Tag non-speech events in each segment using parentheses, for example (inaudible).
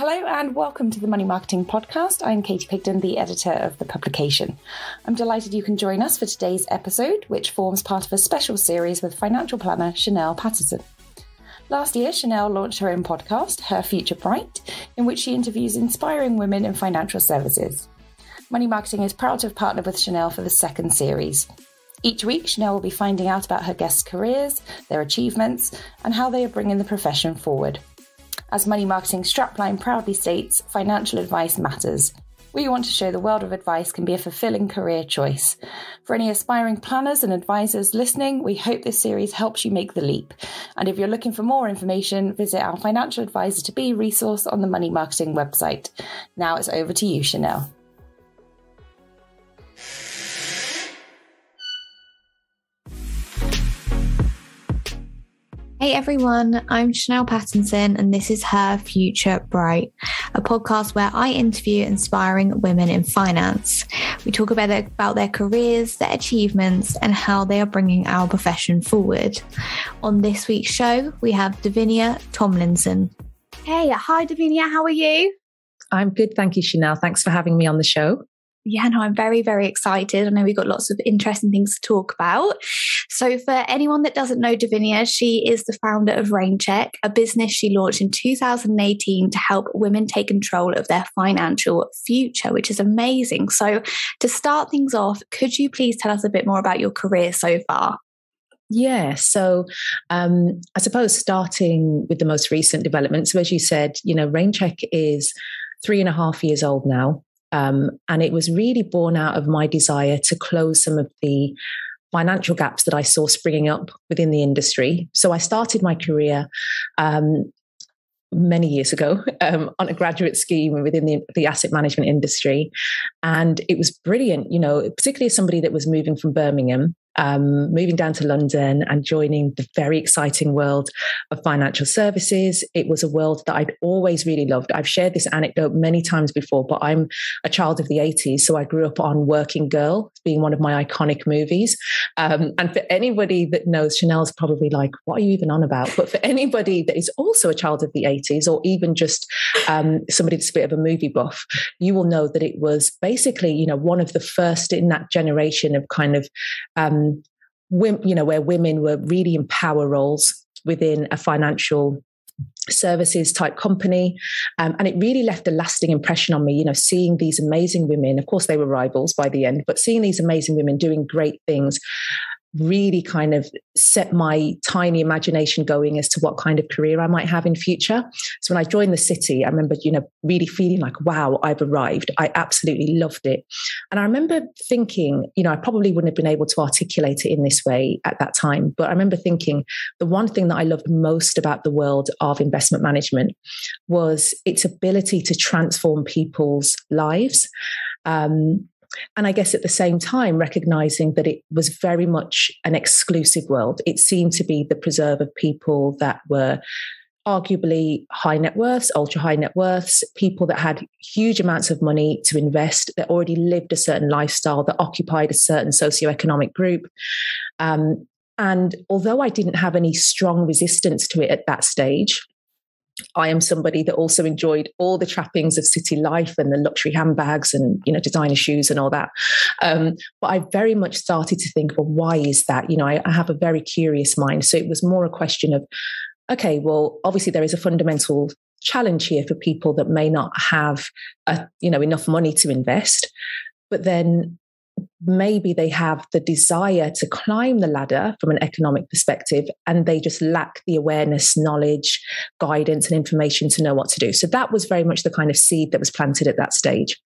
Hello and welcome to the Money Marketing Podcast. I'm Katie Pigden, the editor of the publication. I'm delighted you can join us for today's episode, which forms part of a special series with financial planner Chanelle Pattinson. Last year, Chanelle launched her own podcast, Her Future Bright, in which she interviews inspiring women in financial services. Money Marketing is proud to have partnered with Chanelle for the second series. Each week, Chanelle will be finding out about her guests' careers, their achievements, and how they are bringing the profession forward. As Money Marketing strapline proudly states, financial advice matters. We want to show the world of advice can be a fulfilling career choice. For any aspiring planners and advisors listening, we hope this series helps you make the leap. And if you're looking for more information, visit our financial advisor to be resource on the Money Marketing website. Now it's over to you, Chanelle. Hey everyone, I'm Chanelle Pattinson, and this is Her Future Bright, a podcast where I interview inspiring women in finance. We talk about their, about their careers, their achievements, and how they are bringing our profession forward. On this week's show, we have Davinia Tomlinson. Hey, hi Davinia, how are you? I'm good, thank you, Chanelle. Thanks for having me on the show yeah, no, I'm very, very excited. I know we've got lots of interesting things to talk about. So, for anyone that doesn't know Davinia, she is the founder of Rainchq, a business she launched in 2018 to help women take control of their financial future, which is amazing. So, to start things off, could you please tell us a bit more about your career so far? Yeah, so um, I suppose starting with the most recent development. So, as you said, you know, Rainchq is three and a half years old now. Um, and it was really born out of my desire to close some of the financial gaps that I saw springing up within the industry. So I started my career um, many years ago (laughs) um, on a graduate scheme within the, the, asset management industry. And it was brilliant, you know, particularly as somebody that was moving from Birmingham um, moving down to London and joining the very exciting world of financial services. It was a world that I'd always really loved. I've shared this anecdote many times before, but I'm a child of the 80s. So I grew up on Working Girl, being one of my iconic movies. Um, and for anybody that knows, Chanelle's probably like, what are you even on about? But for anybody that is also a child of the 80s, or even just um, somebody that's a bit of a movie buff, you will know that it was basically, you know, one of the first in that generation of kind of um, you know, where women were really in power roles within a financial services type company. Um, and it really left a lasting impression on me you know seeing these amazing women of course they were rivals by the end but seeing these amazing women doing great things really kind of set my tiny imagination going as to what kind of career I might have in future. So when I joined the city, I remember, you know, really feeling like, wow, I've arrived. I absolutely loved it. And I remember thinking, you know, I probably wouldn't have been able to articulate it in this way at that time. But I remember thinking the one thing that I loved most about the world of investment management was its ability to transform people's lives. Um, and I guess at the same time, recognizing that it was very much an exclusive world. It seemed to be the preserve of people that were arguably high net worths, ultra high net worths, people that had huge amounts of money to invest, that already lived a certain lifestyle, that occupied a certain socioeconomic group. Um, and although I didn't have any strong resistance to it at that stage, I am somebody that also enjoyed all the trappings of city life and the luxury handbags and you know designer shoes and all that. Um, but I very much started to think, well, why is that? You know, I, I have a very curious mind, so it was more a question of, okay, well, obviously there is a fundamental challenge here for people that may not have a, you know enough money to invest but then maybe they have the desire to climb the ladder from an economic perspective and they just lack the awareness, knowledge, guidance, and information to know what to do. So that was very much the kind of seed that was planted at that stage.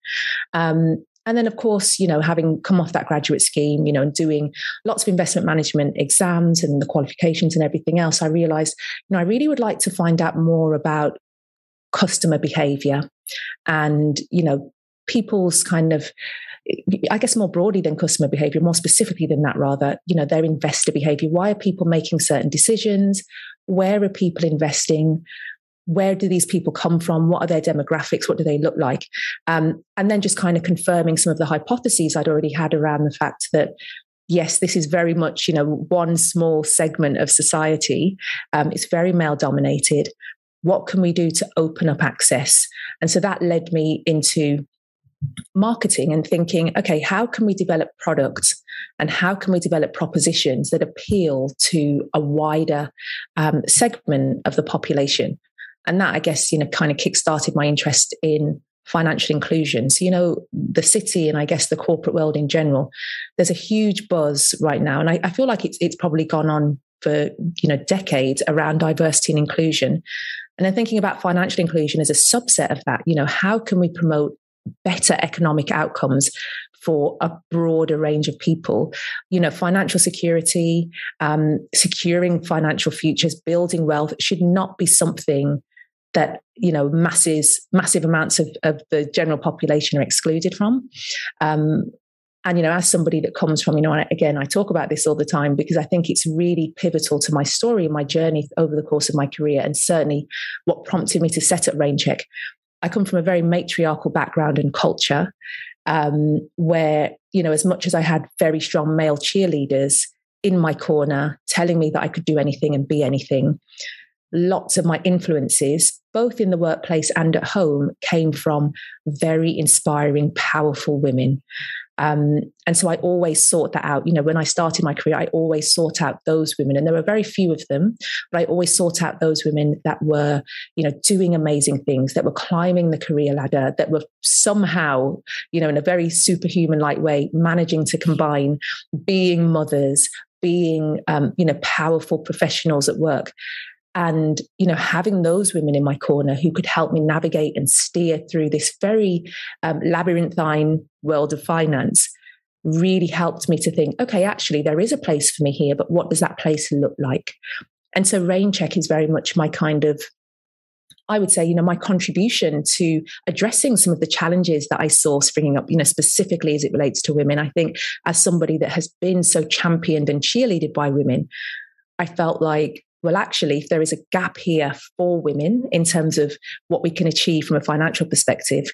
Um, and then, of course, you know, having come off that graduate scheme, you know, and doing lots of investment management exams and the qualifications and everything else, I realized, you know, I really would like to find out more about customer behavior and, you know, people's kind of I guess more broadly than customer behavior, more specifically than that, rather, you know, their investor behavior. Why are people making certain decisions? Where are people investing? Where do these people come from? What are their demographics? What do they look like? Um, and then just kind of confirming some of the hypotheses I'd already had around the fact that yes, this is very much, you know, one small segment of society. Um, it's very male dominated what can we do to open up access? And so that led me into marketing and thinking, okay, how can we develop products and how can we develop propositions that appeal to a wider um, segment of the population? And that, I guess, you know, kind of kickstarted my interest in financial inclusion. So, you know, the city and I guess the corporate world in general, there's a huge buzz right now. And I, I feel like it's, it's probably gone on for, you know, decades around diversity and inclusion. And then thinking about financial inclusion as a subset of that, you know, how can we promote better economic outcomes for a broader range of people. You know, financial security, um, securing financial futures, building wealth should not be something that you know masses massive amounts of, of the general population are excluded from um, and you know as somebody that comes from you know again i talk about this all the time because i think it's really pivotal to my story and my journey over the course of my career and certainly what prompted me to set up rainchq I come from a very matriarchal background and culture um, where, you know, as much as I had very strong male cheerleaders in my corner telling me that I could do anything and be anything, lots of my influences, both in the workplace and at home, came from very inspiring, powerful women. Um, and so I always sought that out. You know, when I started my career, I always sought out those women, and there were very few of them, but I always sought out those women that were, you know, doing amazing things, that were climbing the career ladder, that were somehow, you know, in a very superhuman like way, managing to combine being mothers, being, um, you know, powerful professionals at work and you know having those women in my corner who could help me navigate and steer through this very um, labyrinthine world of finance really helped me to think okay actually there is a place for me here but what does that place look like and so rainchq is very much my kind of I would say, you know, my contribution to addressing some of the challenges that I saw springing up, you know, specifically as it relates to women. I think as somebody that has been so championed and cheerleaded by women, I felt like well, actually, if there is a gap here for women in terms of what we can achieve from a financial perspective,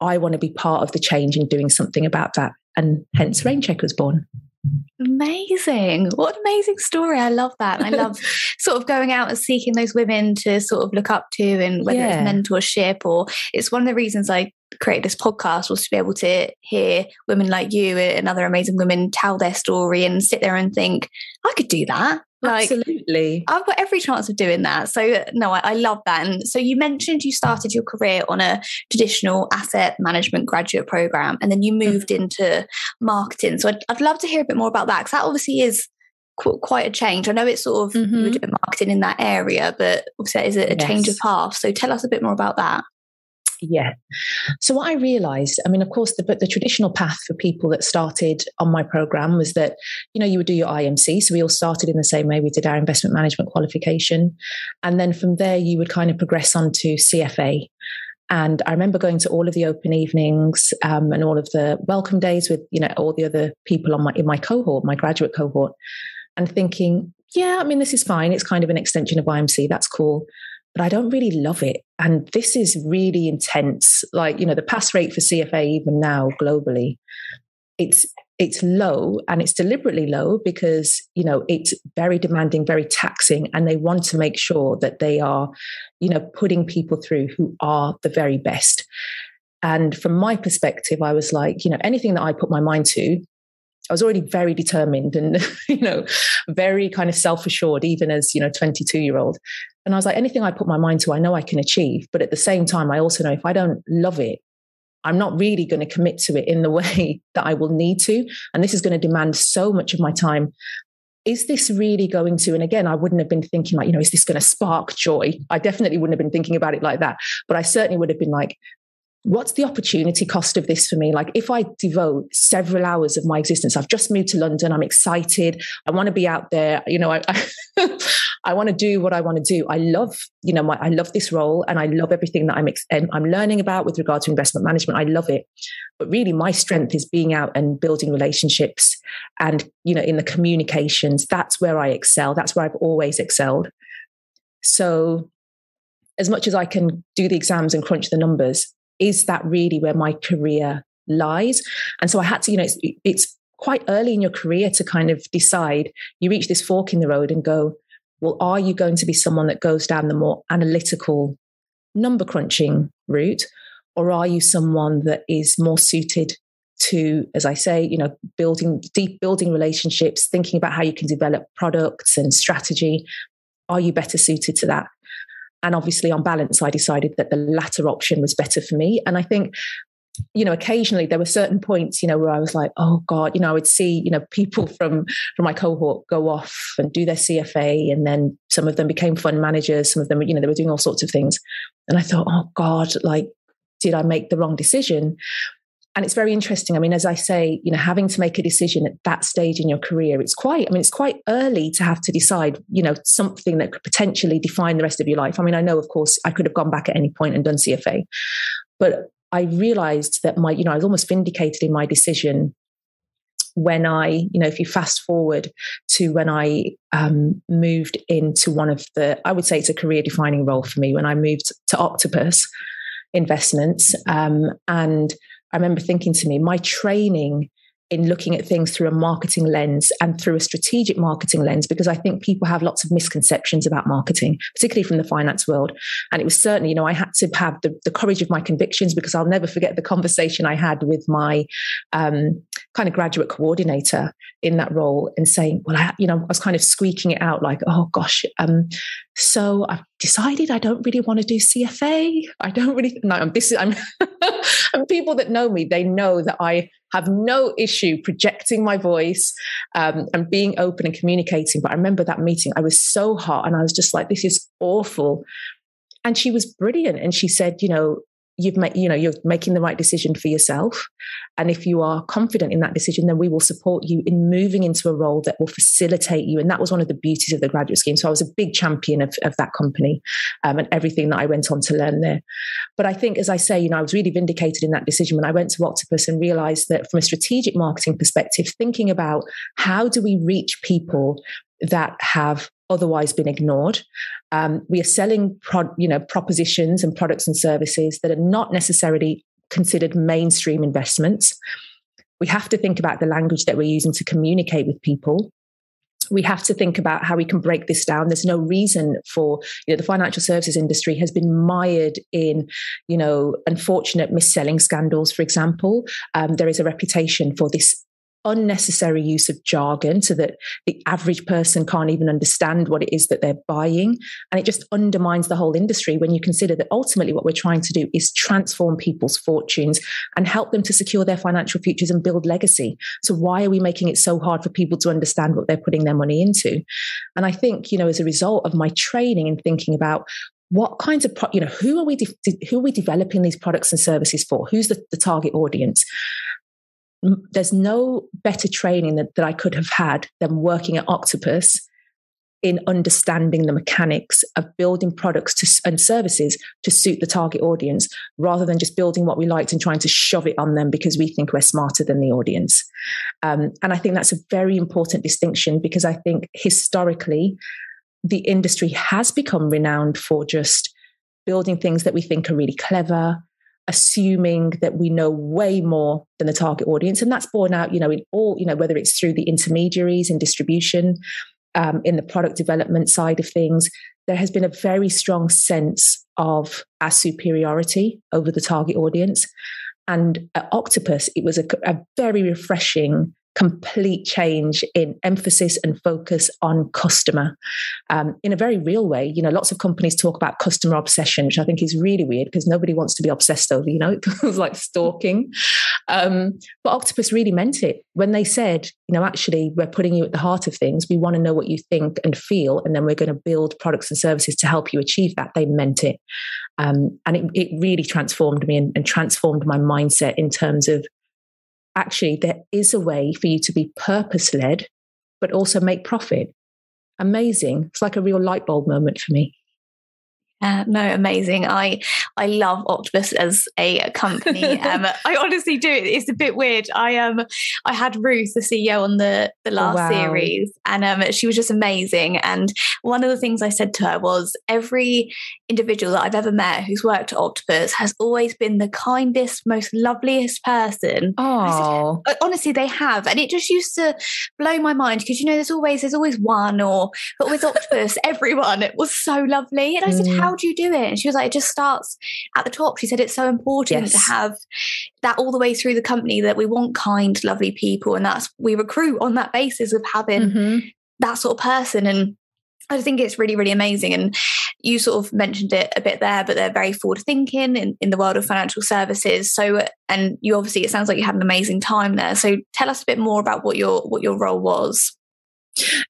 I want to be part of the change in doing something about that. And hence, Rainchq was born. Amazing. What an amazing story. I love that. I love (laughs) sort of going out and seeking those women to sort of look up to and whether yeah. it's mentorship or it's one of the reasons I create this podcast was to be able to hear women like you and other amazing women tell their story and sit there and think, I could do that. Like, Absolutely. I've got every chance of doing that. So, no, I, I, love that. And so, you mentioned you started your career on a traditional asset management graduate program and then you mm. moved mm-hmm. into marketing. So, I'd, I'd, love to hear a bit more about that because that obviously is qu- quite a change. I know it's sort of mm-hmm. you were doing marketing in that area, but obviously, that is a, a yes. change of path. So, tell us a bit more about that. Yeah. So what I realized, I mean, of course, the, the traditional path for people that started on my program was that, you know, you would do your IMC. So we all started in the same way. We did our investment management qualification. And then from there, you would kind of progress on to CFA. And I remember going to all of the open evenings um, and all of the welcome days with, you know, all the other people on my in my cohort, my graduate cohort, and thinking, yeah, I mean, this is fine. It's kind of an extension of IMC. That's cool but I don't really love it. And this is really intense. Like, you know, the pass rate for CFA, even now globally, it's it's low and it's deliberately low because you know it's very demanding very taxing and they want to make sure that they are you know putting people through who are the very best and from my perspective i was like you know anything that i put my mind to I was already very determined and, (laughs) you know, very kind of self assured, even as, you know, 22 year old. And I was like, anything I put my mind to, I know I can achieve. But at the same time, I also know if I don't love it, I'm not really going to commit to it in the (laughs) way that I will need to. And this is going to demand so much of my time. Is this really going to? And again, I wouldn't have been thinking, like, you know, is this going to spark joy? I definitely wouldn't have been thinking about it like that. But I certainly would have been like, what's the opportunity cost of this for me? Like, if I devote several hours of my existence, I've just moved to London, I'm excited, I want to be out there, you know, I, I, (laughs) I want to do what I want to do. I love, you know, my, I love this role and I love everything that I'm, ex- I'm learning about with regard to investment management. I love it. But really, my strength is being out and building relationships and, you know, in the communications. That's where I excel. That's where I've always excelled. So, as much as I can do the exams and crunch the numbers, is that really where my career lies? And so I had to, you know, it's, it's quite early in your career to kind of decide. You reach this fork in the road and go, well, are you going to be someone that goes down the more analytical, number crunching route? Or are you someone that is more suited to, as I say, you know, building deep building relationships, thinking about how you can develop products and strategy? Are you better suited to that? And obviously, on balance, I decided that the latter option was better for me. And I think you know occasionally there were certain points you know where i was like oh god you know i would see you know people (laughs) from from my cohort go off and do their cfa and then some of them became fund managers some of them you know they were doing all sorts of things and i thought oh god like did i make the wrong decision and it's very interesting i mean as i say you know having to make a decision at that stage in your career it's quite i mean it's quite early to have to decide you know something that could potentially define the rest of your life i mean i know of course i could have gone back at any point and done cfa but I realized that my, you know, I was almost vindicated in my decision when I, you know, if you fast forward to when I um, moved into one of the, I would say it's a career defining role for me when I moved to Octopus Investments. Um, and I remember thinking to me, my training in looking at things through a marketing lens and through a strategic marketing lens because I think people have lots of misconceptions about marketing, particularly from the finance world. And it was certainly, you know, I had to have the, the courage of my convictions because I'll never forget the conversation I had with my um, kind of graduate coordinator in that role and saying, well, I, you know, I was kind of squeaking it out like, oh gosh, um, so I've decided I don't really want to do CFA. I don't really, no, I'm, this is, I'm, (laughs) and people that know me, they know that I have no issue projecting my voice um, and being open and communicating. But I remember that meeting, I was so hot and I was just like, this is awful. And she was brilliant. And she said, you know, you've made you know you're making the right decision for yourself. And if you are confident in that decision then we will support you in moving into a role that will facilitate you. And that was one of the beauties of the graduate scheme. So i was a big champion of, of that company um, and everything that i went on to learn there. But i think as i say you know i was really vindicated in that decision when i went to octopus and realized that from a strategic marketing perspective thinking about how do we reach people that have otherwise been ignored. Um, we are selling, pro- you know, propositions and products and services that are not necessarily considered mainstream investments. We have to think about the language that we're using to communicate with people. We have to think about how we can break this down. There's no reason for, you know, the financial services industry has been mired in, you know, unfortunate mis-selling scandals, for example. Um, there is a reputation for this unnecessary use of jargon so that the average person can't even understand what it is that they're buying. And it just undermines the whole industry when you consider that ultimately what we're trying to do is transform people's fortunes and help them to secure their financial futures and build legacy. So why are we making it so hard for people to understand what they're putting their money into? And I think, you know, as a result of my training and thinking about what kinds of pro- you know who are we de- who are we developing these products and services for who's the, the target audience there's no better training that, that I could have had than working at Octopus in understanding the mechanics of building products to, and services to suit the target audience rather than just building what we liked and trying to shove it on them because we think we're smarter than the audience. Um, and I think that's a very important distinction because I think historically, the industry has become renowned for just building things that we think are really clever, assuming that we know way more than the target audience. And that's borne out you know in all you know whether it's through the intermediaries in distribution um, in the product development side of things there has been a very strong sense of our superiority over the target audience. And at octopus it was a, a very refreshing complete change in emphasis and focus on customer um, in a very real way. You know, lots of companies talk about customer obsession, which I think is really weird because nobody wants to be obsessed over, you know, (laughs) it feels like stalking. Um, but Octopus really meant it when they said, you know, actually, we're putting you at the heart of things. We want to know what you think and feel, and then we're going to build products and services to help you achieve that. They meant it. Um, and it, it, really transformed me and, and transformed my mindset in terms of actually there is a way for you to be purpose led, but also make profit. Amazing. It's like a real light bulb moment for me. Uh, no, amazing. I I love Octopus as a company. (laughs) Um, I honestly do. It's a bit weird. I um I had Ruth, the CEO, on the the last wow. series, and um she was just amazing. And one of the things I said to her was, every individual that I've ever met who's worked at Octopus has always been the kindest, most loveliest person. Oh, honestly, they have, and it just used to blow my mind because you know there's always there's always one, or but with Octopus, (laughs) everyone it was so lovely. And I said, mm. how do you do it? And she was like, it just starts at the top. She said it's so important yes. to have that all the way through the company that we want kind, lovely people. And that's, we recruit on that basis of having mm-hmm. that sort of person. And I think it's really, really amazing. And you sort of mentioned it a bit there, but they're very forward thinking in, in the world of financial services. So, and you obviously, it sounds like you had an amazing time there. So tell us a bit more about what your, what your role was.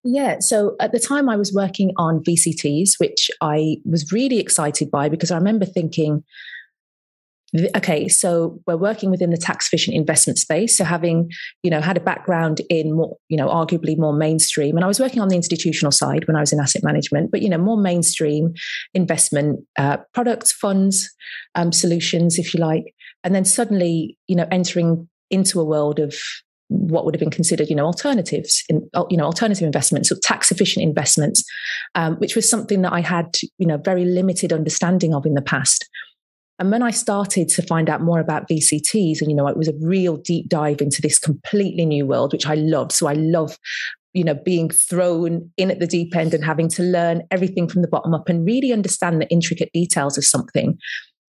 Yeah. So at the time, I was working on VCTs, which I was really excited by because I remember thinking, okay, so we're working within the tax efficient investment space. So having, you know, had a background in more, you know, arguably more mainstream, and I was working on the institutional side when I was in asset management, but you know, more mainstream investment uh, products, funds, um, solutions, if you like, and then suddenly, you know, entering into a world of what would have been considered, you know, alternatives, in, you know, alternative investments, or tax efficient investments, um, which was something that I had, you know, very limited understanding of in the past. And when I started to find out more about VCTs, and you know, it was a real deep dive into this completely new world, which I loved. So I love, you know, being thrown in at the deep end and having to learn everything from the bottom up and really understand the intricate details of something.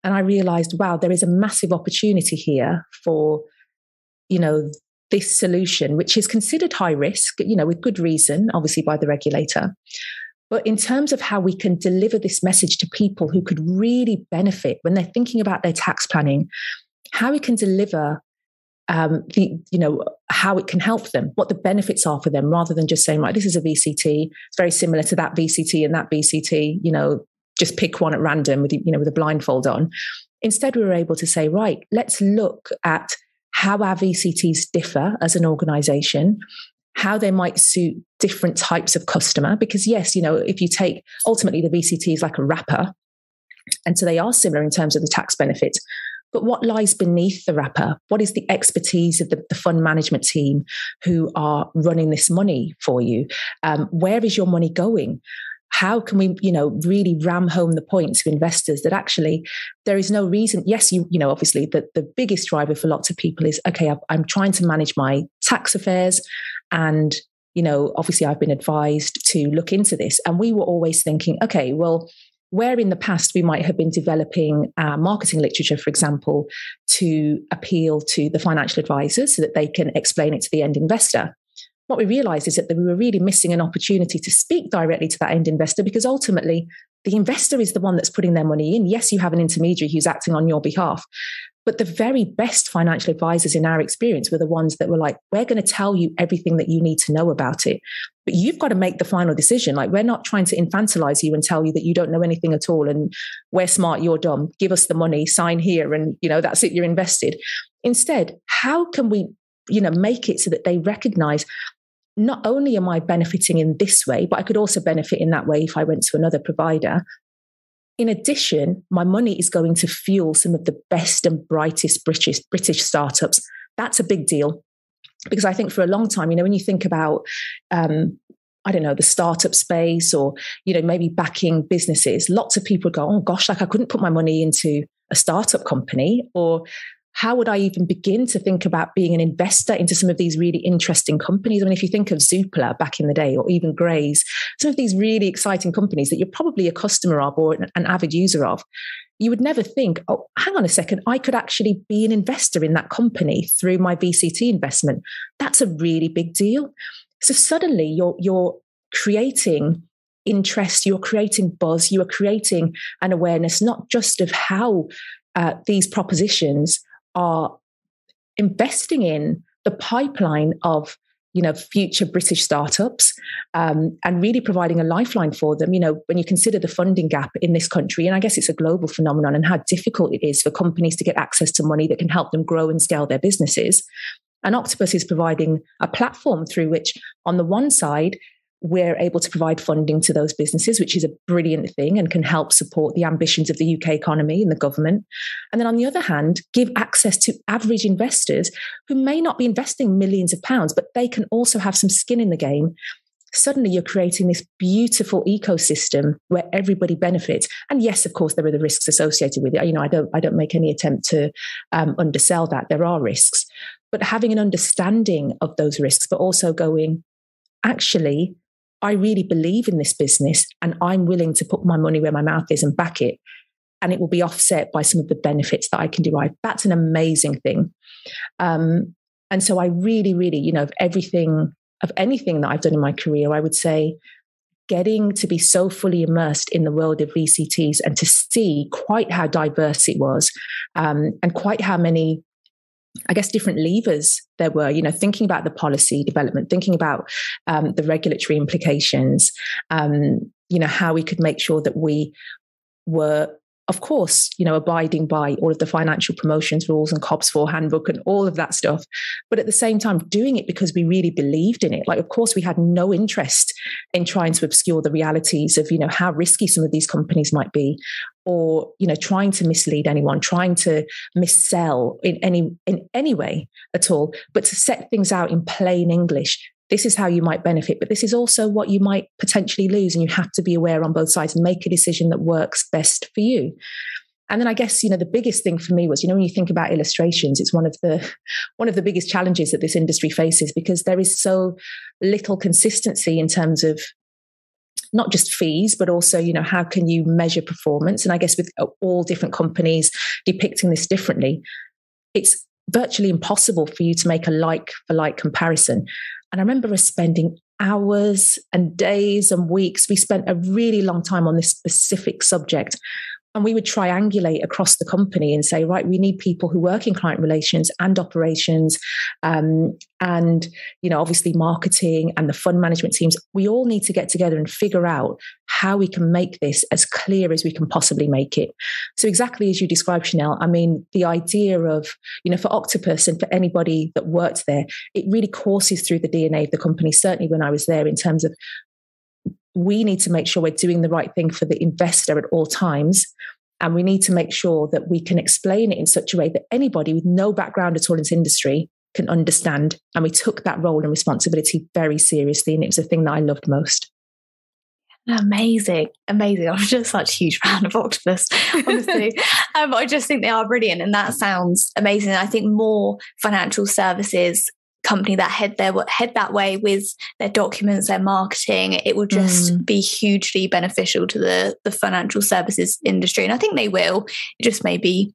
And I realized, wow, there is a massive opportunity here for, you know, this solution, which is considered high risk, you know, with good reason, obviously by the regulator. But in terms of how we can deliver this message to people who could really benefit when they're thinking about their tax planning, how we can deliver um, the, you know, how it can help them, what the benefits are for them, rather than just saying, right, this is a VCT. It's very similar to that VCT and that VCT. You know, just pick one at random with you know with a blindfold on. Instead, we were able to say, right, let's look at how our VCTs differ as an organization, how they might suit different types of customer. Because, yes, you know, if you take ultimately the VCT is like a wrapper, and so they are similar in terms of the tax benefit. But what lies beneath the wrapper? What is the expertise of the, the fund management team who are running this money for you? Um, where is your money going? How can we you know really ram home the point to investors that actually there is no reason yes you you know obviously the, the biggest driver for lots of people is okay i'm trying to manage my tax affairs and you know obviously i've been advised to look into this. And we were always thinking okay well where in the past we might have been developing uh, marketing literature, for example, to appeal to the financial advisors so that they can explain it to the end investor what we realized is that we were really missing an opportunity to speak directly to that end investor because ultimately the investor is the one that's putting their money in. Yes, you have an intermediary who's acting on your behalf, but the very best financial advisors in our experience were the ones that were like, we're going to tell you everything that you need to know about it. But you've got to make the final decision. Like, we're not trying to infantilize you and tell you that you don't know anything at all and we're smart, you're dumb. Give us the money, sign here, and, you know, that's it, you're invested. Instead, how can we you know make it so that they recognize not only am I benefiting in this way, but I could also benefit in that way if I went to another provider. In addition, my money is going to fuel some of the best and brightest British British startups. That's a big deal because I think for a long time, you know, when you think about um, I don't know, the startup space or, you know, maybe backing businesses, lots of people go, oh gosh, like I couldn't put my money into a startup company or how would I even begin to think about being an investor into some of these really interesting companies? I mean, if you think of Zoopla back in the day, or even Graze, some of these really exciting companies that you're probably a customer of or an avid user of, you would never think, oh, hang on a second, I could actually be an investor in that company through my VCT investment. That's a really big deal. So suddenly you're you're creating interest, you're creating buzz, you are creating an awareness not just of how uh, these propositions are investing in the pipeline of you know future british startups um, and really providing a lifeline for them. You know when you consider the funding gap in this country and i guess it's a global phenomenon and how difficult it is for companies to get access to money that can help them grow and scale their businesses and octopus is providing a platform through which on the one side we're able to provide funding to those businesses, which is a brilliant thing and can help support the ambitions of the UK economy and the government. And then on the other hand, give access to average investors who may not be investing millions of pounds, but they can also have some skin in the game. Suddenly, you're creating this beautiful ecosystem where everybody benefits. And yes, of course, there are the risks associated with it. You know, I don't, I don't make any attempt to um, undersell that. There are risks, but having an understanding of those risks, but also going, actually, I really believe in this business and I'm willing to put my money where my mouth is and back it. And it will be offset by some of the benefits that I can derive. That's an amazing thing. Um, and so I really, really, you know, of everything, of anything that I've done in my career, I would say getting to be so fully immersed in the world of VCTs and to see quite how diverse it was um, and quite how many I guess different levers there were, you know, thinking about the policy development, thinking about um, the regulatory implications, um, you know, how we could make sure that we were of course, you know, abiding by all of the financial promotions rules and COBS 4 handbook and all of that stuff. But at the same time, doing it because we really believed in it. Like, of course, we had no interest in trying to obscure the realities of, you know, how risky some of these companies might be or you know trying to mislead anyone trying to missell in any in any way at all but to set things out in plain english this is how you might benefit, but this is also what you might potentially lose. And you have to be aware on both sides and make a decision that works best for you. And then I guess, you know, the biggest thing for me was, you know, when you think about illustrations, it's one of the (laughs) one of the biggest challenges that this industry faces because there is so little consistency in terms of not just fees, but also, you know, how can you measure performance? And I guess with uh, all different companies depicting this differently, it's virtually impossible for you to make a like for like comparison. And I remember us spending hours and days and weeks. We spent a really long time on this specific subject and we would triangulate across the company and say right we need people who work in client relations and operations um, and you know obviously marketing and the fund management teams. We all need to get together and figure out how we can make this as clear as we can possibly make it. So exactly as you described chanelle i mean the idea of you know for octopus and for anybody that worked there it really courses through the dna of the company certainly when i was there in terms of we need to make sure we're doing the right thing for the investor at all times. And we need to make sure that we can explain it in such a way that anybody with no background at all in this industry can understand. And we took that role and responsibility very seriously. And it was the thing that I loved most. Amazing, amazing. I'm just such a huge fan of Octopus, (laughs) honestly. um, I just think they are brilliant, and that sounds amazing. I think more financial services company that head their head that way with their documents, their marketing, it will just mm. be hugely beneficial to the the financial services industry. And I think they will. It just may be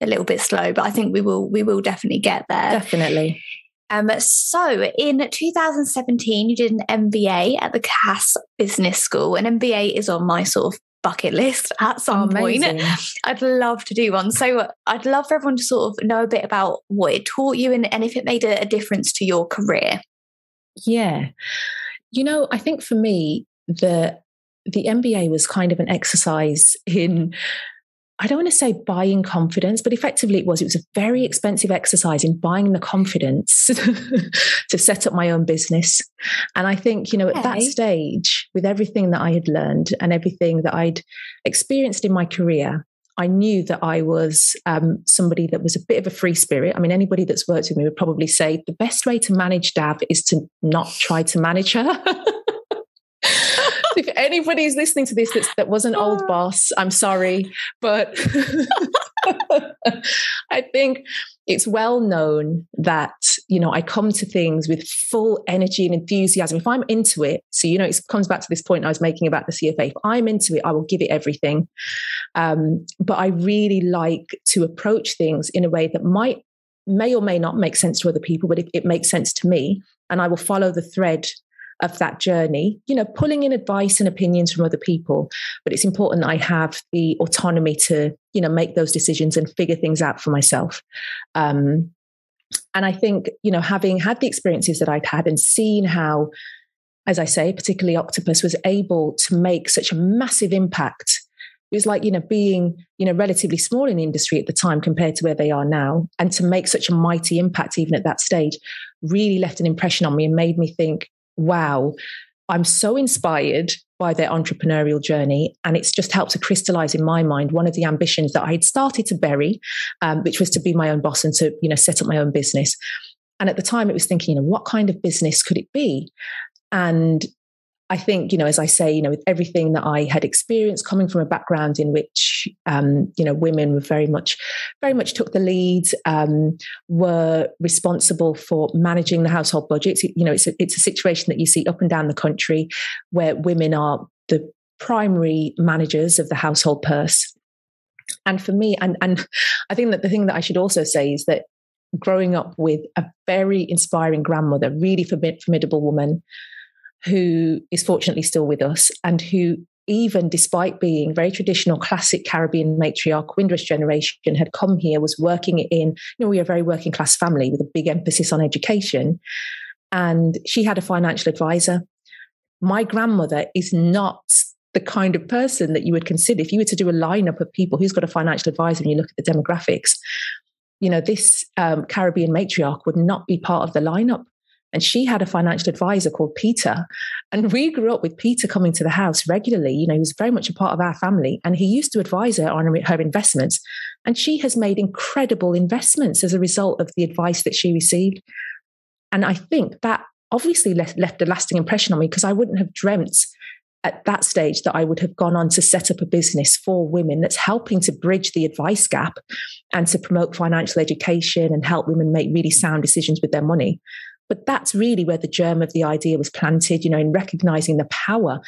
a little bit slow, but I think we will we will definitely get there. Definitely. Um, so in 2017, you did an MBA at the Cass Business School. An MBA is on my sort of bucket list at some oh, point. I'd love to do one. So I'd love for everyone to sort of know a bit about what it taught you and, and if it made a, a difference to your career. Yeah. You know, I think for me, the the MBA was kind of an exercise in I don't want to say buying confidence, but effectively it was. It was a very expensive exercise in buying the confidence (laughs) to set up my own business. And I think, you know, okay. at that stage, with everything that I had learned and everything that I'd experienced in my career, I knew that I was um, somebody that was a bit of a free spirit. I mean, anybody that's worked with me would probably say the best way to manage Dav is to not try to manage her. (laughs) if anybody's listening to this that's, that was an old boss, I'm sorry. But (laughs) I think it's well known that, you know, I come to things with full energy and enthusiasm. If I'm into it, so, you know, it comes back to this point I was making about the CFA. If I'm into it, I will give it everything. Um, but I really like to approach things in a way that might may or may not make sense to other people, but it, it makes sense to me. And I will follow the thread of that journey, you know, pulling in advice and opinions from other people. But it's important I have the autonomy to, you know, make those decisions and figure things out for myself. Um, and I think, you know, having had the experiences that I'd had and seen how, as I say, particularly Octopus was able to make such a massive impact. It was like, you know, being, you know, relatively small in the industry at the time compared to where they are now. And to make such a mighty impact, even at that stage, really left an impression on me and made me think, wow, I'm so inspired by their entrepreneurial journey. And it's just helped to crystallize in my mind one of the ambitions that I had started to bury, um, which was to be my own boss and to, you know, set up my own business. And at the time, it was thinking, you know, what kind of business could it be? And I think, you know, as I say, you know, with everything that I had experienced coming from a background in which, um, you know, women were very much, very much took the lead, um, were responsible for managing the household budgets. You know, it's a, it's a situation that you see up and down the country where women are the primary managers of the household purse. And for me, and and I think that the thing that I should also say is that growing up with a very inspiring grandmother, really formidable woman who is fortunately still with us and who even despite being very traditional classic caribbean matriarch windrush generation had come here was working in you know we are a very working class family with a big emphasis on education. And she had a financial advisor. My grandmother is not the kind of person that you would consider if you were to do a lineup of people who's got a financial advisor and you look at the demographics you know this um, caribbean matriarch would not be part of the lineup and she had a financial advisor called Peter. And we grew up with Peter coming to the house regularly. You know, he was very much a part of our family. And he used to advise her on her investments. And she has made incredible investments as a result of the advice that she received. And I think that obviously left, left a lasting impression on me because I wouldn't have dreamt at that stage that I would have gone on to set up a business for women that's helping to bridge the advice gap and to promote financial education and help women make really sound decisions with their money. But that's really where the germ of the idea was planted, you know, in recognizing the power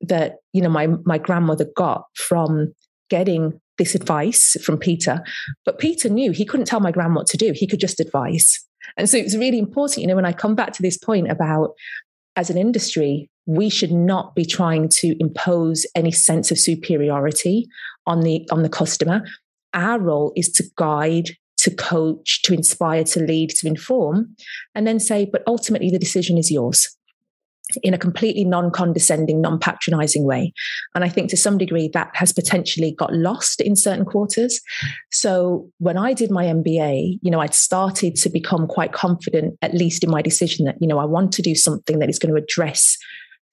that, you know, my, my grandmother got from getting this advice from Peter. But Peter knew he couldn't tell my grandma what to do, he could just advise. And so it's really important, you know, when I come back to this point about as an industry, we should not be trying to impose any sense of superiority on the on the customer. Our role is to guide to coach, to inspire, to lead, to inform, and then say, but ultimately the decision is yours in a completely non condescending, non patronizing way. And I think to some degree that has potentially got lost in certain quarters. So when I did my MBA, you know, I'd started to become quite confident, at least in my decision that, you know, I want to do something that is going to address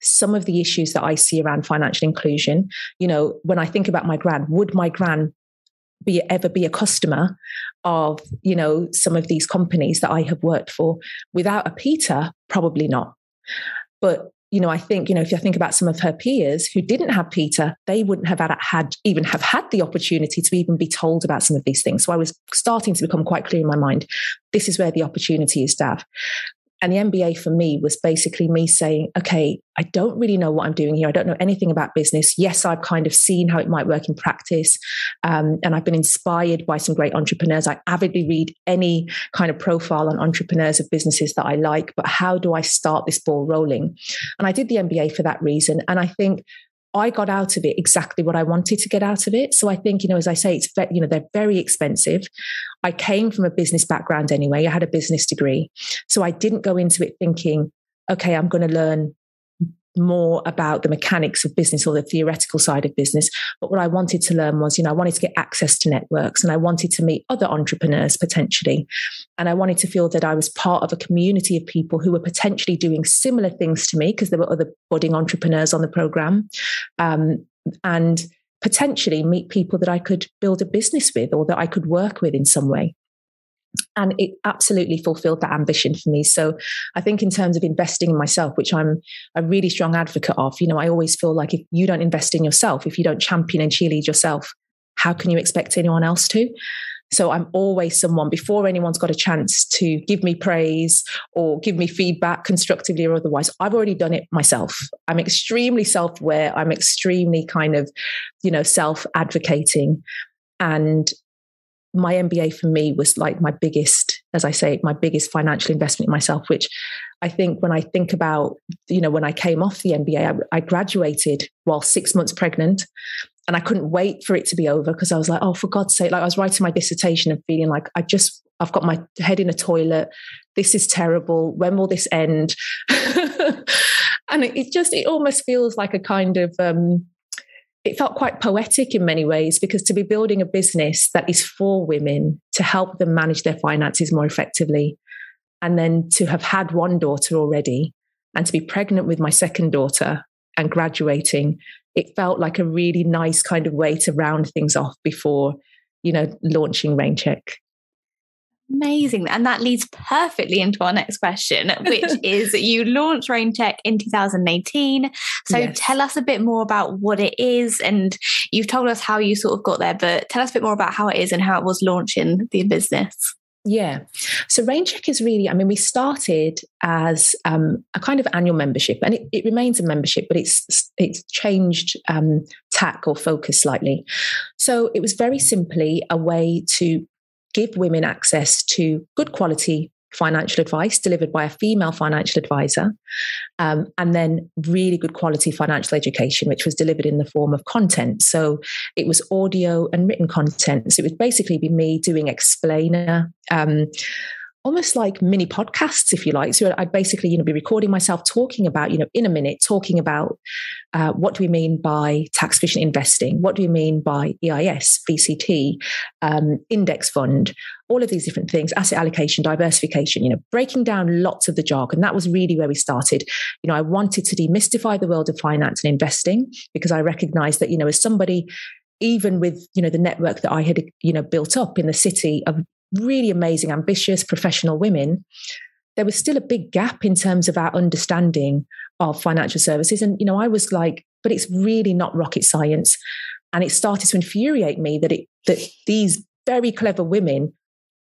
some of the issues that I see around financial inclusion. You know, when I think about my gran, would my gran be ever be a customer of you know some of these companies that I have worked for. Without a Peter probably not. But you know I think you know if you think about some of her peers who didn't have Peter they wouldn't have had, had even have had the opportunity to even be told about some of these things. So I was starting to become quite clear in my mind this is where the opportunity is have and the MBA for me was basically me saying, okay, I don't really know what I'm doing here. I don't know anything about business. Yes, I've kind of seen how it might work in practice. Um, and I've been inspired by some great entrepreneurs. I avidly read any kind of profile on entrepreneurs of businesses that I like, but how do I start this ball rolling? And I did the MBA for that reason. And I think I got out of it exactly what I wanted to get out of it. So I think, you know, as I say, it's, you know, they're very expensive. I came from a business background anyway. I had a business degree. So I didn't go into it thinking, okay, I'm going to learn more about the mechanics of business or the theoretical side of business. But what I wanted to learn was, you know, I wanted to get access to networks and I wanted to meet other entrepreneurs potentially. And I wanted to feel that I was part of a community of people who were potentially doing similar things to me because there were other budding entrepreneurs on the program. Um, and potentially meet people that I could build a business with or that I could work with in some way and it absolutely fulfilled that ambition for me. So i think in terms of investing in myself which i'm a really strong advocate of you know i always feel like if you don't invest in yourself if you don't champion and cheerlead yourself how can you expect anyone else to? So i'm always someone before anyone's got a chance to give me praise or give me feedback constructively or otherwise i've already done it myself. I'm extremely self-aware. I'm extremely kind of you know self-advocating. And my MBA for me was like my biggest, as I say, my biggest financial investment in myself, which I think when I think about, you know, when I came off the MBA, I, I graduated while six months pregnant. And I couldn't wait for it to be over because I was like, oh, for God's sake, like I was writing my dissertation and feeling like I just, I've got my head in a toilet. This is terrible. When will this end? (laughs) and it, it, just, it almost feels like a kind of, um, it felt quite poetic in many ways because to be building a business that is for women to help them manage their finances more effectively and then to have had one daughter already and to be pregnant with my second daughter and graduating, it felt like a really nice kind of way to round things off before, you know, launching Rainchq. Amazing. And that leads perfectly into our next question, which (laughs) is you launched Rain Rainchq in 2018. So yes. tell us a bit more about what it is. And you've told us how you sort of got there, but tell us a bit more about how it is and how it was launching the business. Yeah. So Rainchq is really, I mean, we started as um, a kind of annual membership and it, it, remains a membership, but it's it's changed um, tack or focus slightly. So it was very simply a way to give women access to good quality financial advice delivered by a female financial advisor, um, and then really good quality financial education, which was delivered in the form of content. So it was audio and written content. So it would basically be me doing explainer. Um, almost like mini podcasts, if you like. So I'd basically, you know, be recording myself talking about, you know, in a minute, talking about uh, what do we mean by tax efficient investing? What do we mean by EIS, VCT, um, index fund? All of these different things, asset allocation, diversification, you know, breaking down lots of the jargon. That was really where we started. You know, I wanted to demystify the world of finance and investing because I recognized that, you know, as somebody even with you know the network that I had you know built up in the city of really amazing, ambitious professional women, there was still a big gap in terms of our understanding of financial services. And, you know, I was like, but it's really not rocket science. And it started to infuriate me that it that these very clever women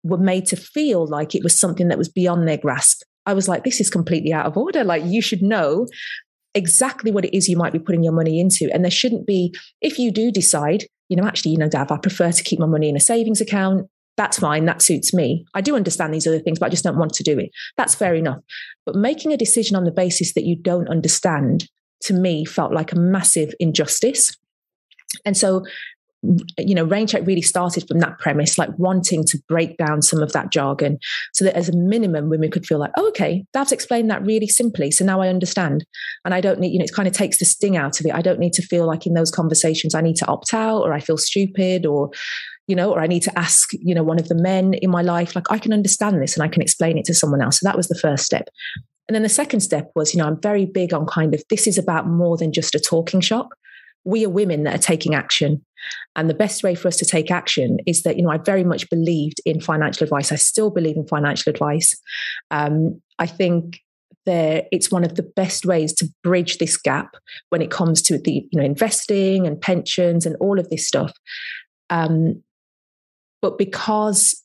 were made to feel like it was something that was beyond their grasp. I was like, this is completely out of order. Like you should know exactly what it is you might be putting your money into. And there shouldn't be, if you do decide, you know, actually, you know, Dav, I prefer to keep my money in a savings account that's fine. That suits me. I do understand these other things, but I just don't want to do it. That's fair enough. But making a decision on the basis that you don't understand to me felt like a massive injustice. And so, you know, Rainchq really started from that premise, like wanting to break down some of that jargon so that as a minimum, women could feel like, oh, okay, that's explained that really simply. So now I understand. And I don't need, you know, it kind of takes the sting out of it. I don't need to feel like in those conversations I need to opt out or I feel stupid or you know, or I need to ask, you know, one of the men in my life, like I can understand this and I can explain it to someone else. So that was the first step. And then the second step was, you know, I'm very big on kind of this is about more than just a talking shop. We are women that are taking action. And the best way for us to take action is that, you know, I very much believed in financial advice. I still believe in financial advice. Um, I think there it's one of the best ways to bridge this gap when it comes to the you know investing and pensions and all of this stuff um, but because,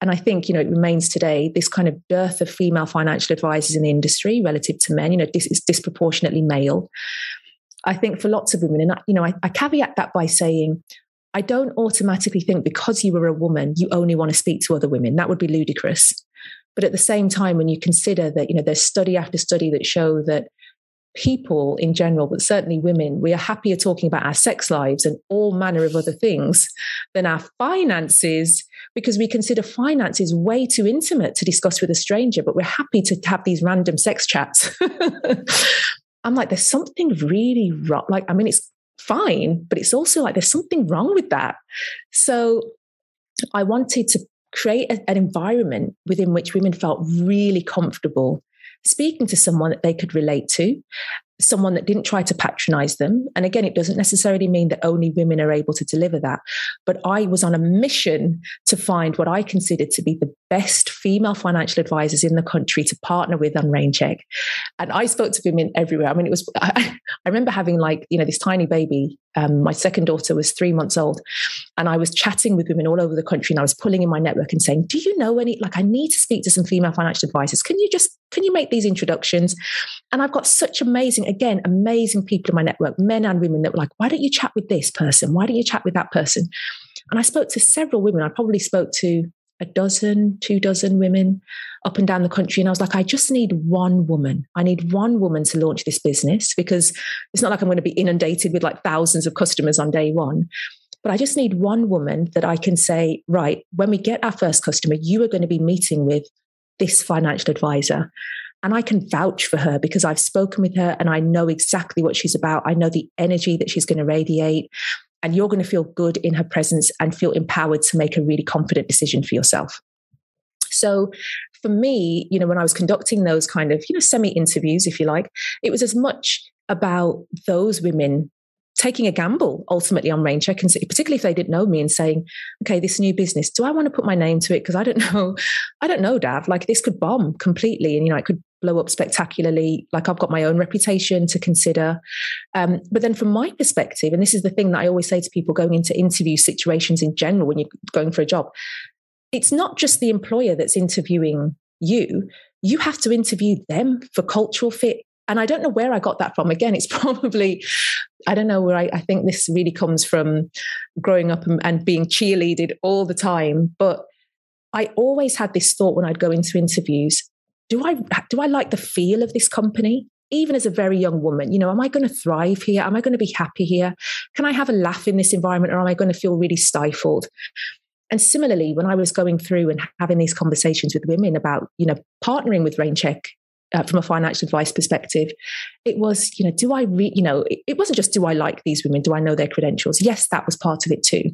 and I think, you know, it remains today, this kind of dearth of female financial advisors in the industry relative to men, you know, this is disproportionately male. I think for lots of women, and, you know, I, I caveat that by saying, I don't automatically think because you were a woman, you only want to speak to other women. That would be ludicrous. But at the same time, when you consider that, you know, there's study after study that show that people in general, but certainly women, we are happier talking about our sex lives and all manner of other things than our finances because we consider finances way too intimate to discuss with a stranger, but we're happy to have these random sex chats. (laughs) I'm like, there's something really wrong. Like, I mean, it's fine, but it's also like there's something wrong with that. So I wanted to create a, an environment within which women felt really comfortable speaking to someone that they could relate to, someone that didn't try to patronize them. And again, it doesn't necessarily mean that only women are able to deliver that. But I was on a mission to find what I considered to be the best female financial advisors in the country to partner with on Rainchq. And I spoke to women everywhere. I mean, it was, I, I remember having like, you know, this tiny baby. Um, my second daughter was three months old. And I was chatting with women all over the country and I was pulling in my network and saying, Do you know any, like, I need to speak to some female financial advisors. Can you just, can you make these introductions? And I've got such amazing, again, amazing people in my network, men and women that were like, Why don't you chat with this person? Why don't you chat with that person? And I spoke to several women. I probably spoke to a dozen, two dozen women up and down the country. And I was like, I just need one woman. I need one woman to launch this business because it's not like I'm going to be inundated with like thousands of customers on day one. But I just need one woman that I can say, right, when we get our first customer, you are going to be meeting with this financial advisor. And I can vouch for her because I've spoken with her and I know exactly what she's about. I know the energy that she's going to radiate and you're going to feel good in her presence and feel empowered to make a really confident decision for yourself. So, for me, you know, when I was conducting those kind of, you know, semi interviews, if you like, it was as much about those women taking a gamble ultimately on Rainchq and particularly if they didn't know me and saying, okay, this new business, do I want to put my name to it? Because I don't (laughs) know, I don't know, Dav, like this could bomb completely and, you know, it could blow up spectacularly. Like I've got my own reputation to consider. Um, but then from my perspective, and this is the thing that I always say to people going into interview situations in general, when you're going for a job, it's not just the employer that's interviewing you. You have to interview them for cultural fit, and I don't know where I got that from. Again, it's (laughs) probably, I don't know where I, I think this really comes from growing up and, and being cheerleaded all the time. But I always had this thought when I'd go into interviews do I, do I like the feel of this company? Even as a very young woman, you know, am I going to thrive here? Am I going to be happy here? Can I have a laugh in this environment or am I going to feel really stifled? And similarly, when I was going through and having these conversations with women about, you know, partnering with Rainchq uh, from a financial advice perspective, it was, you know, do I, re- you know, it, it wasn't just do I like these women? Do I know their credentials? Yes, that was part of it too.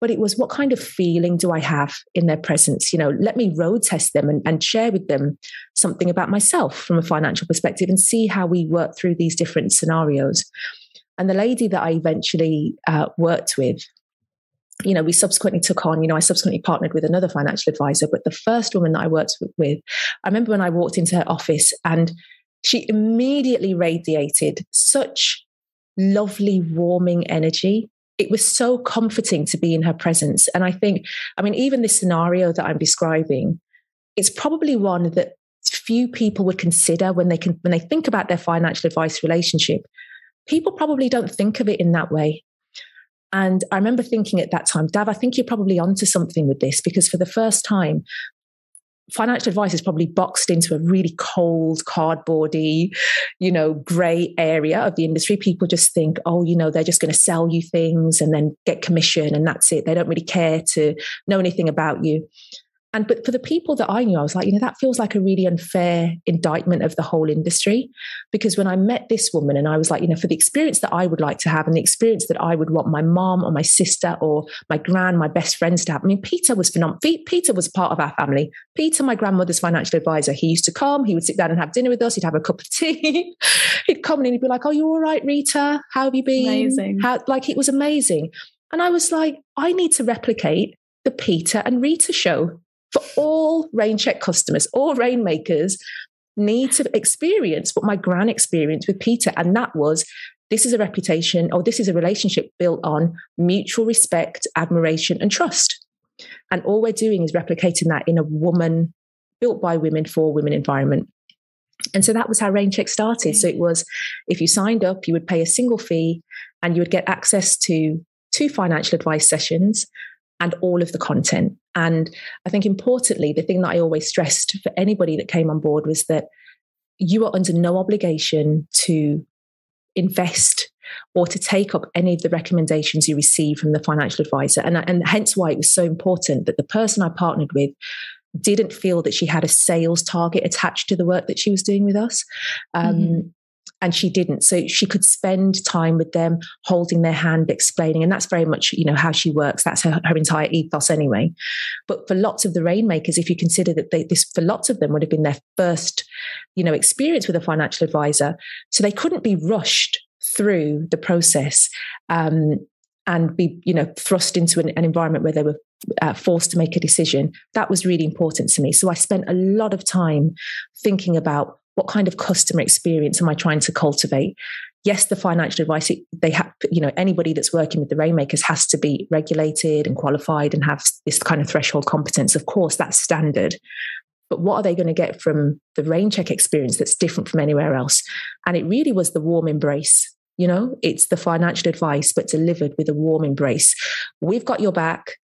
But it was what kind of feeling do I have in their presence? You know, let me road test them and, and share with them something about myself from a financial perspective and see how we work through these different scenarios. And the lady that I eventually uh, worked with, you know, we subsequently took on, you know, I subsequently partnered with another financial advisor, but the first woman that I worked with, I remember when I walked into her office and she immediately radiated such lovely, warming energy. It was so comforting to be in her presence. And I think, I mean, even this scenario that I'm describing, it's probably one that few people would consider when they can when they think about their financial advice relationship. People probably don't think of it in that way. And I remember thinking at that time, Dav, I think you're probably onto something with this because for the first time, financial advice is probably boxed into a really cold, cardboardy, you know, grey area of the industry. People just think, oh, you know, they're just going to sell you things and then get commission and that's it. They don't really care to know anything about you. And but for the people that I knew, I was like, you know, that feels like a really unfair indictment of the whole industry. Because when I met this woman and I was like, you know, for the experience that I would like to have and the experience that I would want my mom or my sister or my grand, my best friends to have. I mean, Peter was phenomenal. Peter was part of our family. Peter, my grandmother's financial advisor, he used to come, he would sit down and have dinner with us, he'd have a cup of tea. (laughs) he'd come in and he'd be like, Oh, you all right, Rita? How have you been? Amazing. How like it was amazing. And I was like, I need to replicate the Peter and Rita show for all Rainchq customers, all rainmakers need to experience what my gran experienced with Peter. And that was this is a reputation or this is a relationship built on mutual respect, admiration, and trust. And all we're doing is replicating that in a woman, built by women for women environment. And so that was how Rainchq started. Mm. So it was if you signed up, you would pay a single fee and you would get access to two financial advice sessions and all of the content. And I think importantly, the thing that I always stressed for anybody that came on board was that you are under no obligation to invest or to take up any of the recommendations you receive from the financial advisor. And, and hence why it was so important that the person I partnered with didn't feel that she had a sales target attached to the work that she was doing with us. Um, mm-hmm and she didn't. So she could spend time with them holding their hand explaining and that's very much you know how she works. That's her, her entire ethos anyway. But for lots of the rainmakers if you consider that they, this for lots of them would have been their first you know experience with a financial advisor. So they couldn't be rushed through the process um, and be you know thrust into an, an environment where they were uh, forced to make a decision. That was really important to me. So i spent a lot of time thinking about what kind of customer experience am I trying to cultivate? Yes, the financial advice, they have, you know, anybody that's working with the Rainmakers has to be regulated and qualified and have this kind of threshold competence. Of course, that's standard. But what are they going to get from the Rainchq experience that's different from anywhere else? And it really was the warm embrace. You know, it's the financial advice, but delivered with a warm embrace. We've got your back.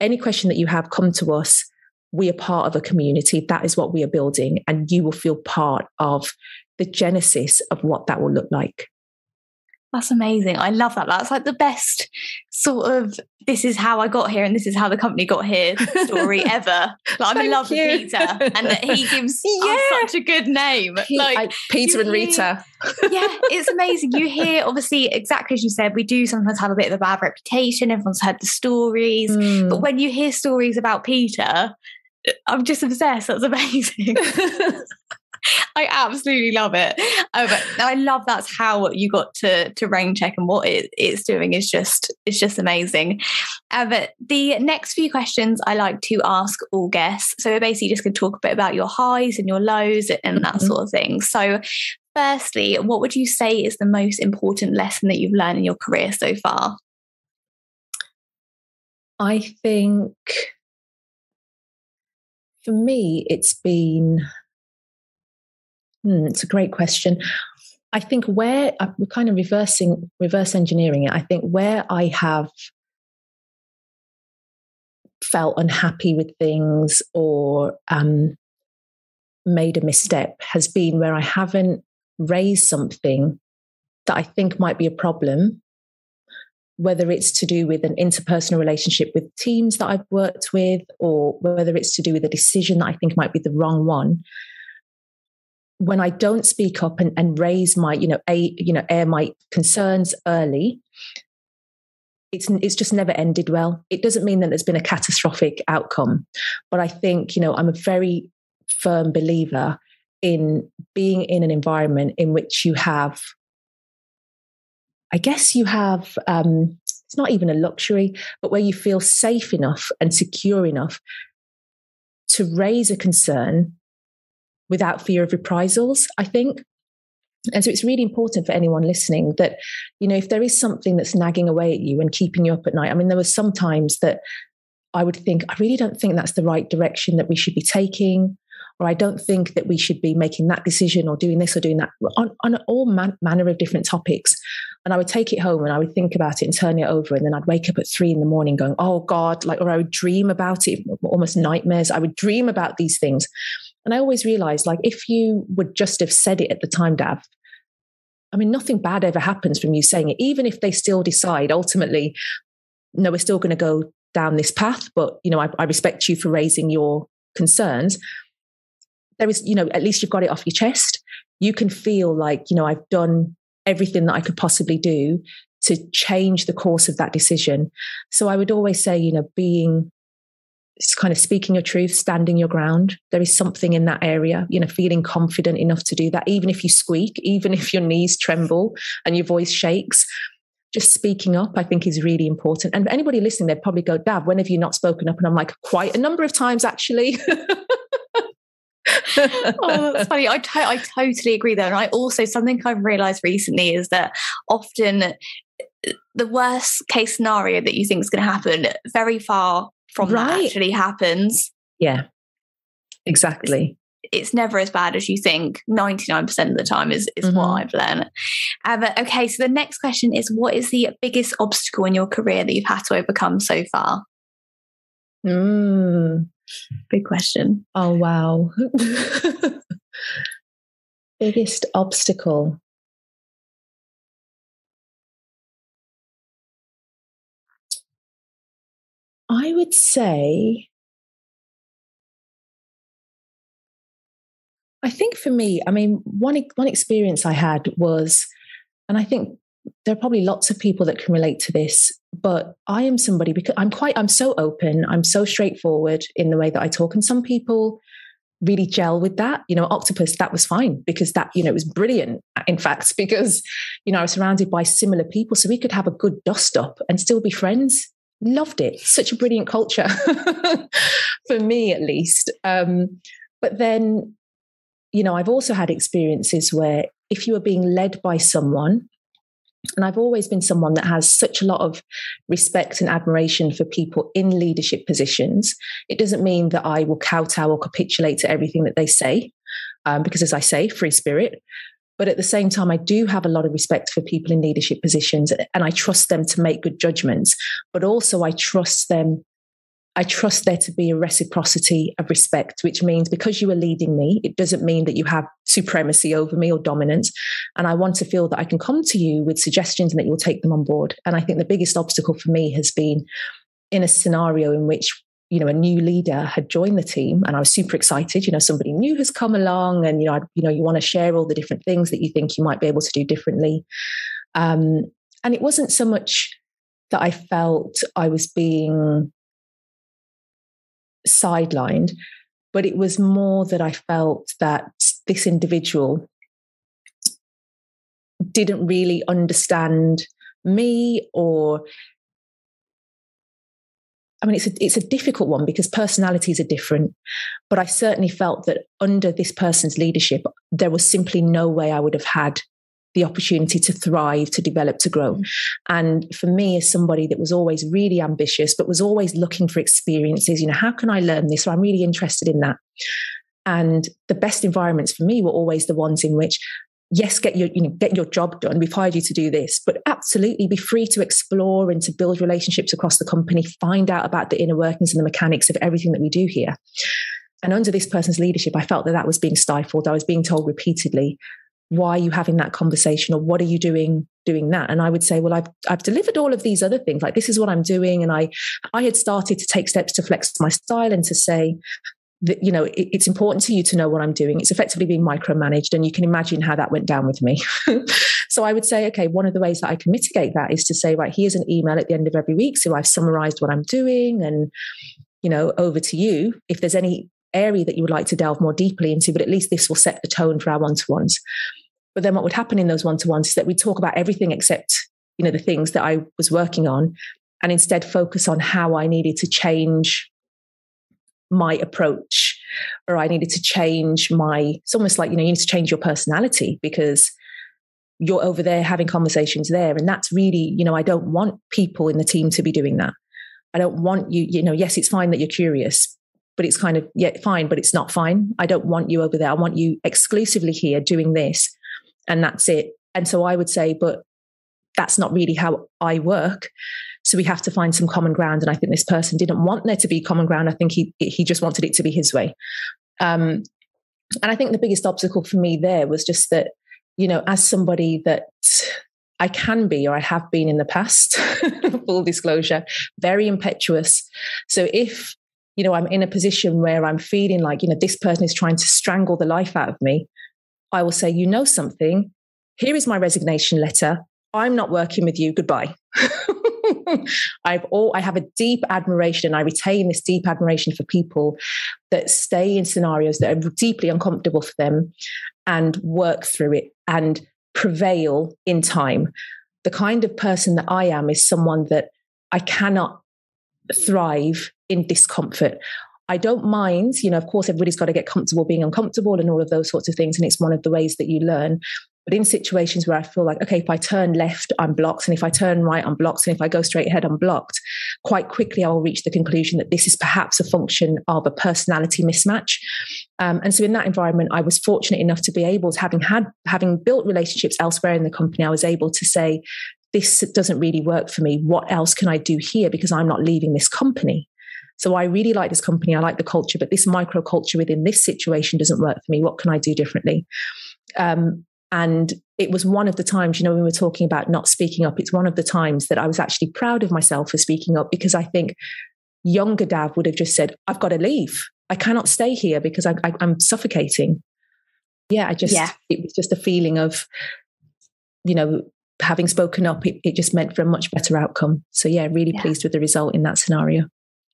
Any question that you have, come to us we are part of a community. That is what we are building. And you will feel part of the genesis of what that will look like. That's amazing. I love that. That's like the best sort of this is how I got here and this is how the company got here story (laughs) ever. Like, I'm in love you. with Peter and that he gives (laughs) yeah. such a good name. like I, Peter and Rita. yeah, it's (laughs) amazing. You hear obviously exactly as you said, we do sometimes have a bit of a bad reputation. Everyone's heard the stories. Mm. But when you hear stories about Peter, I'm just obsessed. That's amazing. (laughs) (laughs) I absolutely love it. Um, I love that's how you got to to Rainchq and what it, it's doing is just it's just amazing. Uh, but the next few questions I like to ask all guests. So we're basically just going to talk a bit about your highs and your lows and that mm-hmm. sort of thing. So firstly, what would you say is the most important lesson that you've learned in your career so far? I think for me, it's been Hmm, it's a great question. I think where uh, we're kind of reversing, reverse engineering it. I think where I have felt unhappy with things or um, made a misstep has been where I haven't raised something that I think might be a problem, whether it's to do with an interpersonal relationship with teams that I've worked with, or whether it's to do with a decision that I think might be the wrong one when I don't speak up and, and raise my, you know, a, you know, air my concerns early, it's it's just never ended well. It doesn't mean that there's been a catastrophic outcome, but I think you know I'm a very firm believer in being in an environment in which you have, I guess you have. Um, it's not even a luxury, but where you feel safe enough and secure enough to raise a concern without fear of reprisals, I think. And so it's really important for anyone listening that, you know, if there is something that's nagging away at you and keeping you up at night, I mean, there were some times that I would think, I really don't think that's the right direction that we should be taking, or I don't think that we should be making that decision or doing this or doing that on, on all man- manner of different topics. And I would take it home and I would think about it and turn it over. And then I'd wake up at three in the morning going, oh God, like, or I would dream about it, almost nightmares. I would dream about these things. And I always realized, like, if you would just have said it at the time, Dav, I mean, nothing bad ever happens from you saying it, even if they still decide ultimately, no, we're still going to go down this path, but, you know, I, I respect you for raising your concerns. There is, you know, at least you've got it off your chest. You can feel like, you know, I've done everything that I could possibly do to change the course of that decision. So I would always say, you know, being it's kind of speaking your truth, standing your ground. There is something in that area, you know, feeling confident enough to do that, even if you squeak, (laughs) even if your knees tremble and your voice shakes. Just speaking up, I think, is really important. And anybody listening, they'd probably go, Dav, when have you not spoken up? And I'm like, quite a number of times, actually. (laughs) oh, that's funny. I, to- I totally agree there. And I also, something I've realized recently is that often uh, the worst case scenario that you think is going to happen very far from right. that actually happens. Yeah, exactly. It's, it's, never as bad as you think. 99% of the time is, is mm-hmm. what I've learned. Um, okay, so the next question is what is the biggest obstacle in your career that you've had to overcome so far? Mm. Big question. Oh, wow. (laughs) biggest obstacle. I would say, I think for me, I mean, one one experience I had was, and I think there are probably lots of people that can relate to this, but I am somebody because I'm quite, I'm so open, I'm so straightforward in the way that I talk, and some people really gel with that. You know, octopus, that was fine because that, you know, it was brilliant, in fact, (laughs) because, you know, I was surrounded by similar people. So we could have a good dust up and still be friends loved it. Such a brilliant culture (laughs) for me, at least. Um, but then, you know, I've also had experiences where if you are being led by someone, and I've always been someone that has such a lot of respect and admiration for people in leadership positions. It doesn't mean that I will kowtow or capitulate to everything that they say, um, because as I say, free spirit. But at the same time, I do have a lot of respect for people in leadership positions and I trust them to make good judgments. But also, I trust them. I trust there to be a reciprocity of respect, which means because you are leading me, it doesn't mean that you have supremacy over me or dominance. And I want to feel that I can come to you with suggestions and that you'll take them on board. And I think the biggest obstacle for me has been in a scenario in which you know a new leader had joined the team and i was super excited you know somebody new has come along and you know I, you know you want to share all the different things that you think you might be able to do differently um, and it wasn't so much that i felt i was being sidelined, but it was more that I felt that this individual didn't really understand me or I mean, it's a, it's a difficult one because personalities are different. But I certainly felt that under this person's leadership, there was simply no way I would have had the opportunity to thrive, to develop, to grow. Mm. And for me, as somebody that was always really ambitious, but was always looking for experiences, you know, how can I learn this? So I'm really interested in that. And the best environments for me were always the ones in which yes, get your, you know, get your job done. We've hired you to do this, but absolutely be free to explore and to build relationships across the company, find out about the inner workings and the mechanics of everything that we do here. And under this person's leadership, I felt that that was being stifled. I was being told repeatedly, why are you having that conversation or what are you doing doing that? And i would say well i've i've delivered all of these other things. Like this is what i'm doing. And i i had started to take steps to flex my style and to say that you know it, it's important to you to know what i'm doing. It's effectively being micromanaged and you can imagine how that went down with me. (laughs) So i would say okay one of the ways that i can mitigate that is to say right here's an email at the end of every week. So i've summarized what i'm doing and you know over to you. If there's any area that you would like to delve more deeply into but at least this will set the tone for our one-to-ones but then what would happen in those one to ones is that we talk about everything except, you know, the things that I was working on and instead focus on how I needed to change my approach or I needed to change my, it's almost like, you know, you need to change your personality because you're over there having conversations there. And that's really, you know, I don't want people in the team to be doing that. I don't want you, you know, yes, it's fine that you're curious, but it's kind of, yeah, fine, but it's not fine. I don't want you over there. I want you exclusively here doing this and that's it. And so I would say, but that's not really how I work. So we have to find some common ground. And I think this person didn't want there to be common ground. I think he he just wanted it to be his way. Um, and I think the biggest obstacle for me there was just that, you know, as somebody that I can be or I have been in the past, (laughs) full disclosure, very impetuous. So if you know I'm in a position where I'm feeling like you know this person is trying to strangle the life out of me, I will say, you know something, here is my resignation letter. I'm not working with you. Goodbye. (laughs) I've all I have a deep admiration. And I retain this deep admiration for people that stay in scenarios that are deeply uncomfortable for them and work through it and prevail in time. The kind of person that I am is someone that I cannot thrive in discomfort. I don't mind, you know, of course, everybody's got to get comfortable being uncomfortable and all of those sorts of things. And it's one of the ways that you learn. But in situations where I feel like, okay, if I turn left, I'm blocked. And if I turn right, I'm blocked. And if I go straight ahead, I'm blocked. Quite quickly, I'll reach the conclusion that this is perhaps a function of a personality mismatch. Um, and so in that environment, I was fortunate enough to be able to, having had, having built relationships elsewhere in the company, I was able to say, this doesn't really work for me. What else can I do here? Because I'm not leaving this company. So I really like this company. I like the culture, but this microculture within this situation doesn't work for me. What can I do differently? Um, and it was one of the times, you know, when we were talking about not speaking up, it's one of the times that I was actually proud of myself for speaking up because I think younger Dav would have just said, I've got to leave. I cannot stay here because I, am suffocating. Yeah, I just, yeah. it was just a feeling of, you know, having spoken up, it, it just meant for a much better outcome. So, yeah, really yeah. pleased with the result in that scenario.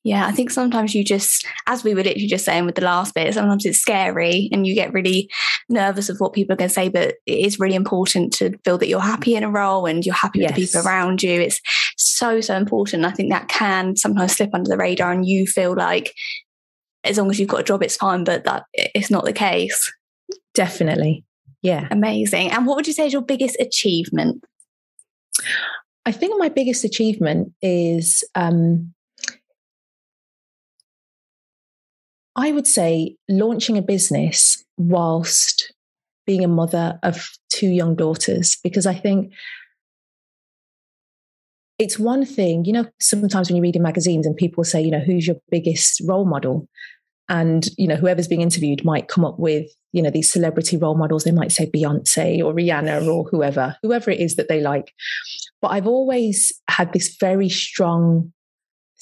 Yeah, I think sometimes you just, as we were literally just saying with the last bit, sometimes it's scary and you get really nervous of what people are going to say, but it is really important to feel that you're happy in a role and you're happy yes. with the people around you. It's so, so important. I think that can sometimes slip under the radar and you feel like as long as you've got a job, it's fine, but that it's not the case. Definitely. Yeah. Amazing. And what would you say is your biggest achievement? I think my biggest achievement is um, I would say launching a business whilst being a mother of two young daughters, because I think it's one thing, you know, sometimes when you read in magazines and people say, you know, who's your biggest role model? And, you know, whoever's being interviewed might come up with, you know, these celebrity role models. They might say Beyonce or Rihanna or whoever, whoever it is that they like. But I've always had this very strong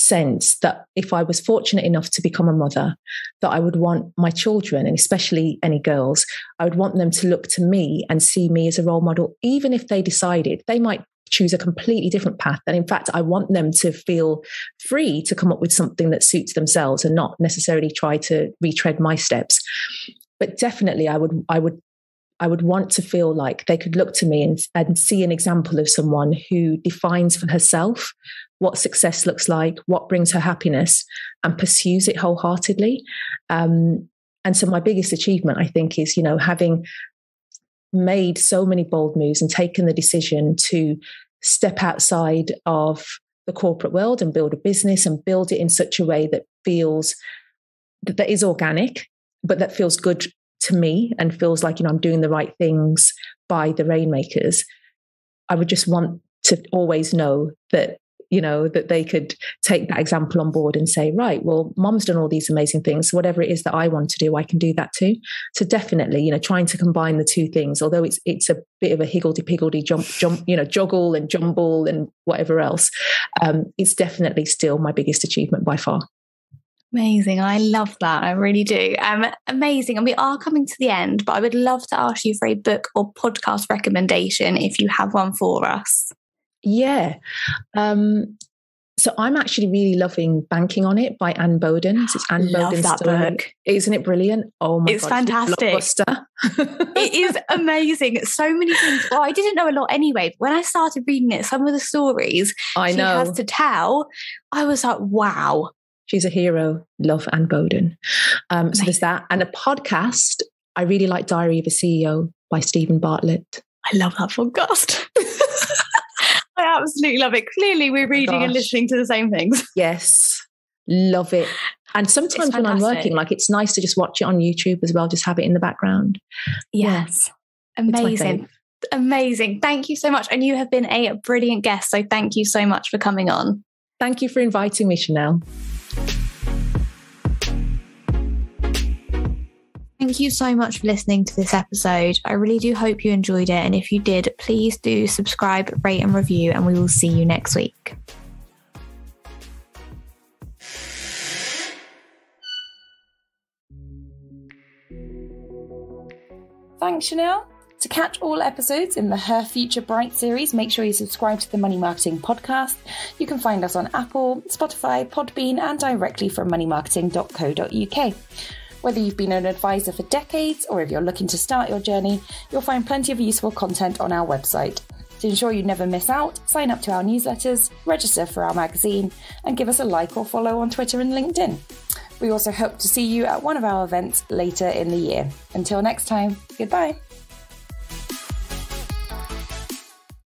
sense that if I was fortunate enough to become a mother, that I would want my children, and especially any girls, I would want them to look to me and see me as a role model, even if they decided they might choose a completely different path. And in fact, I want them to feel free to come up with something that suits themselves and not necessarily try to retread my steps. But definitely, I would I would I would want to feel like they could look to me and, and see an example of someone who defines for herself what success looks like, what brings her happiness, and pursues it wholeheartedly. Um, and so, my biggest achievement, I think, is you know having made so many bold moves and taken the decision to step outside of the corporate world and build a business and build it in such a way that feels that, that is organic, but that feels good to me and feels like you know I'm doing the right things by the rainmakers. I would just want to always know that you know that they could take that example on board and say right well mom's done all these amazing things so whatever it is that i want to do i can do that too so definitely you know trying to combine the two things although it's it's a bit of a higgledy-piggledy jump jump you know joggle and jumble and whatever else um, it's definitely still my biggest achievement by far Amazing. I love that. I really do. Um, amazing. And we are coming to the end, but I would love to ask you for a book or podcast recommendation if you have one for us. Yeah. Um, so I'm actually really loving Banking on It by Anne Boden. So it's (gasps) Anne Boden's that story. book. Isn't it brilliant? Oh my it's god. Fantastic. It's (laughs) fantastic. it is amazing. So many things. Well, I didn't know a lot anyway. But When I started reading it, some of the stories I she know. has to tell, I was like, wow. She's a hero. Love Anne Boden. Um, so there's that. And a podcast. I really like Diary of a CEO by Steven Bartlett. I love that podcast. (laughs) I absolutely love it. Clearly, we're oh reading and listening to the same things. (laughs) Yes, love it. And sometimes when I'm working, like it's nice to just watch it on YouTube as well, just have it in the background. Yes, yeah. amazing. Amazing. Thank you so much. And you have been a brilliant guest. So thank you so much for coming on. Thank you for inviting me, Chanelle. Thank you so much for listening to this episode. I really do hope you enjoyed it. And if you did, please do subscribe, rate, and review, and we will see you next week. Thanks, Chanelle. To catch all episodes in the Her Future Bright series, make sure you subscribe to the Money Marketing Podcast. You can find us on Apple, Spotify, Podbean, and directly from moneymarketing.co.uk. Whether you've been an advisor for decades or if you're looking to start your journey, you'll find plenty of useful content on our website. To ensure you never miss out, sign up to our newsletters, register for our magazine, and give us a like or follow on Twitter and LinkedIn. We also hope to see you at one of our events later in the year. Until next time, goodbye.